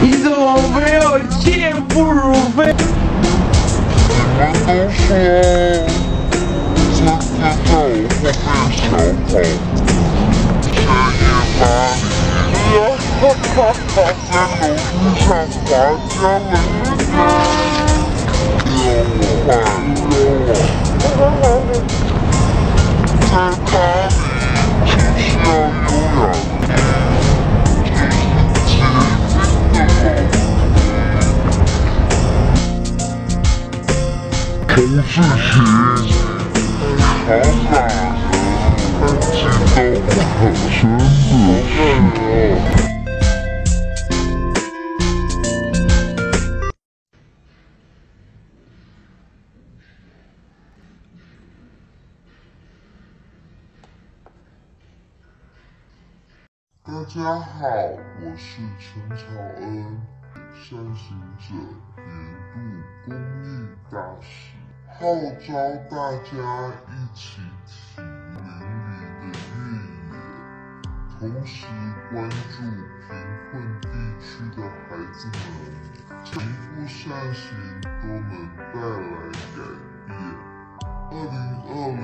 你怎么没有健步如飞？你们都说春天到我会变小跑，这一把你不要哈哈哈事情，好感人，安静到不可真的是。大家好，我是陈乔恩，善行者年度公益大使，号召大家一起体淋漓的越野，同时关注贫困地区的孩子们，一步善行都能带来改变。二零二零